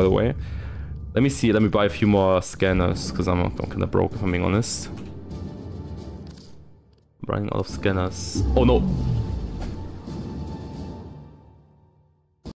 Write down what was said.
by the way. Let me see, let me buy a few more scanners, because I'm, I'm kind of broke if I'm being honest. I'm running out of scanners. Oh no!